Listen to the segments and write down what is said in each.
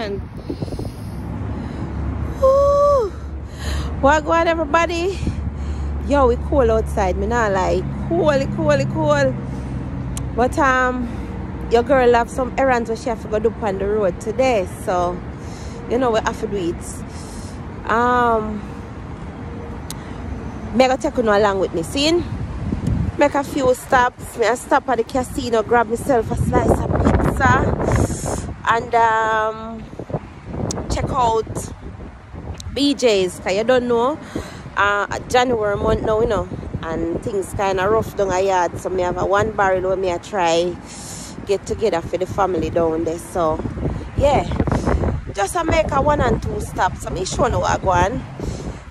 fun. Woo. Everybody. Yo, we cool outside. Me not like cool, cool, cool. But um your girl have some errands what she have to go do on the road today. So you know we have to do it. Um me go take you along with me, seeing? Make a few stops. Me I stop at the casino, grab myself a slice of pizza. And um check out BJ's because you don't know uh, January month now you know and things kind of rough down a yard. So me have a one barrel where me I try get together for the family down there. So yeah just a make a one and two stops so me show you what I go on.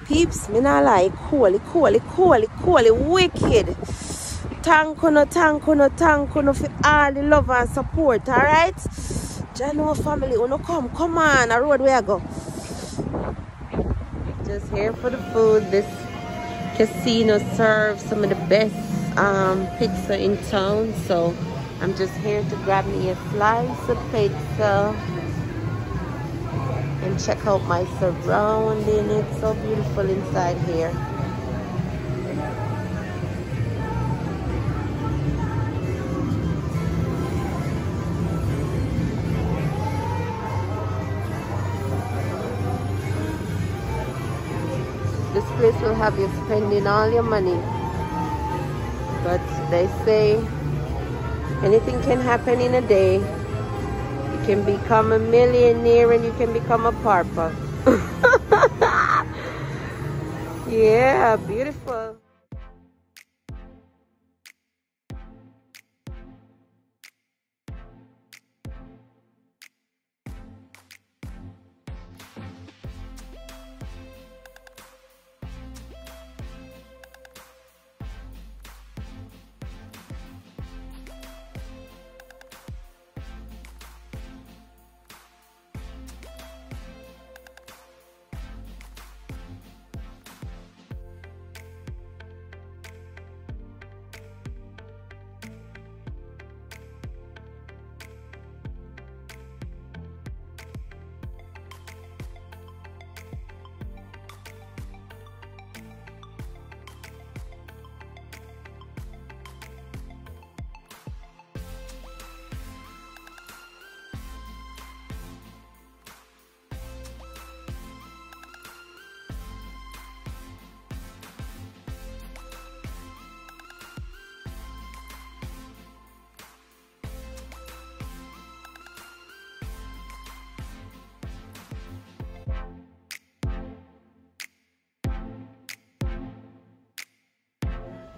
Peeps me not like holy holy holy holy wicked. Thank you no thank you no thank you no for all the love and support alright Jano family wanna come come on a road where I go just here for the food. This casino serves some of the best um, pizza in town. So I'm just here to grab me a slice of pizza and check out my surrounding. It's so beautiful inside here. This place will have you spending all your money. But they say anything can happen in a day. You can become a millionaire and you can become a pauper. Yeah beautiful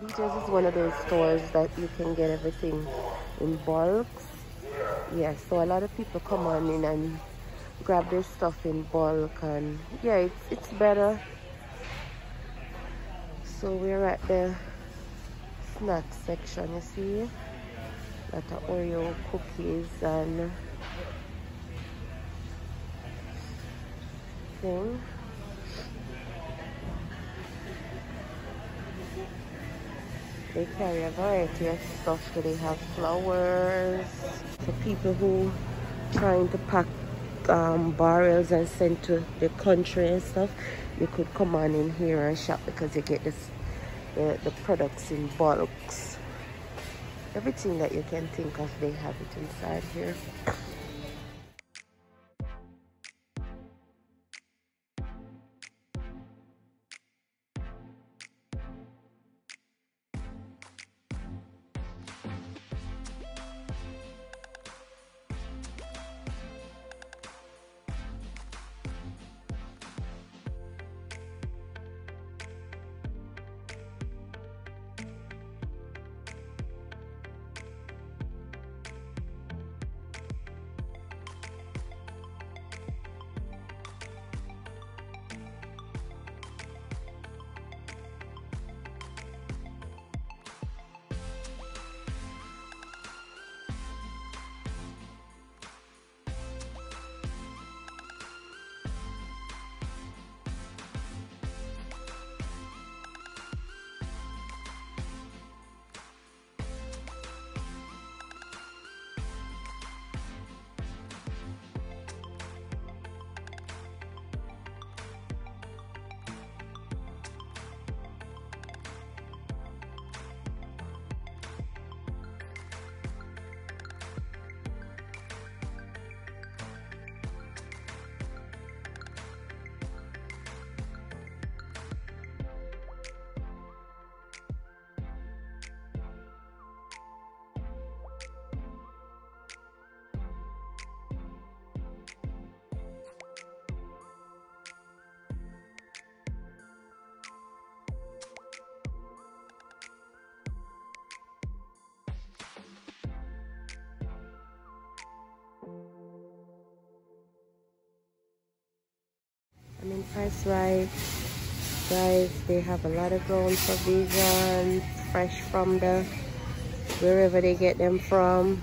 BJ's is one of those stores that you can get everything in bulks. Yeah, so a lot of people come on in and grab their stuff in bulk and yeah, it's, it's better. So we're at the snack section, you see? Got the Oreo cookies and thing. They carry a variety of stuff. They have flowers for people who trying to pack um, barrels and send to the country and stuff. You could come on in here and shop because you get this the, the products in bulks. Everything that you can think of, they have it inside here. Right. Guys they have a lot of ground provisions fresh from the wherever they get them from.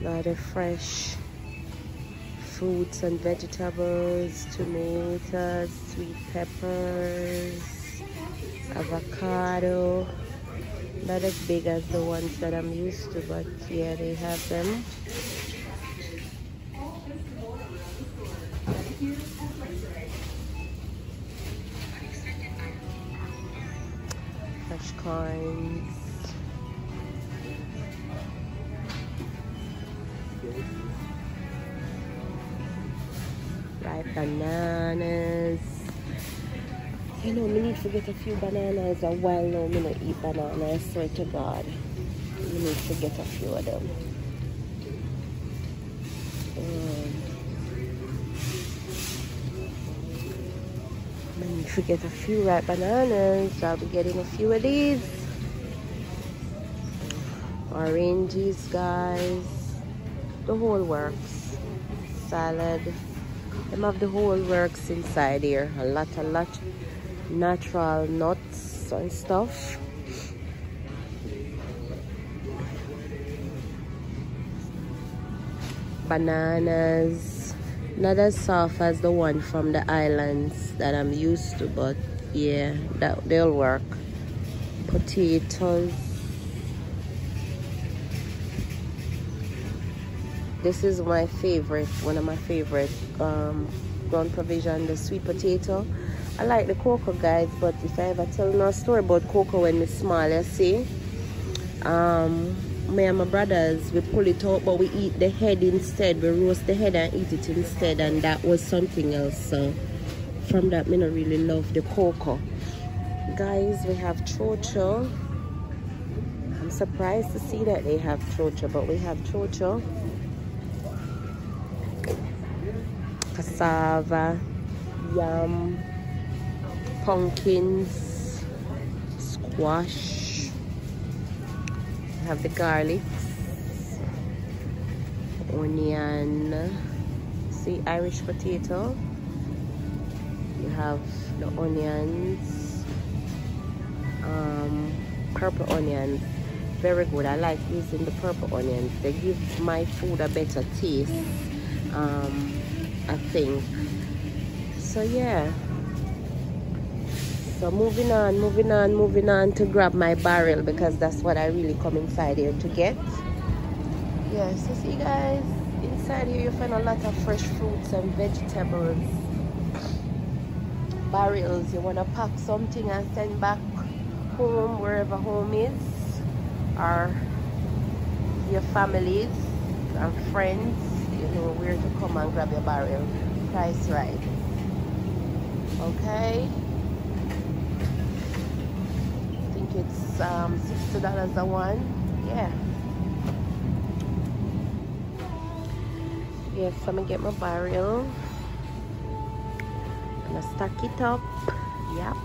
A lot of fresh fruits and vegetables tomatoes sweet peppers avocado. Not as big as the ones that I'm used to but yeah they have them fresh coins ripe bananas you know, we need to get a few bananas a while now. Not eat banana, I swear to God. Me need to get a few of them. Um, I need to get a few ripe bananas. I'll be getting a few of these. Oranges, guys. The whole works. Salad. Them have the whole works inside here. A lot, a lot natural nuts and stuff bananas not as soft as the one from the islands that I'm used to but yeah that they'll work. Potatoes. This is my favorite one of my favorite um, ground provision the sweet potato. I like the cocoa guys but if I ever tell no story about cocoa when it's small you see? Um me and my brothers we pull it out but we eat the head instead. We roast the head and eat it instead and that was something else. So from that me not really love the cocoa. Guys we have chocho. I'm surprised to see that they have chocho but we have chocho. Cassava yam pumpkins, squash, have the garlic, onion, see Irish potato, you have the onions, um, purple onions, very good. I like using the purple onions. They give my food a better taste, um, I think. So yeah so moving on moving on moving on to grab my barrel because that's what i really come inside here to get. Yes you see guys inside here you find a lot of fresh fruits and vegetables. Barrels you want to pack something and send back home wherever home is or your families and friends you know where to come and grab your barrel. Price right. Okay it's um, $60 a one. Yeah. Yes, I'm gonna get my barrel. Gonna stack it up. Yep.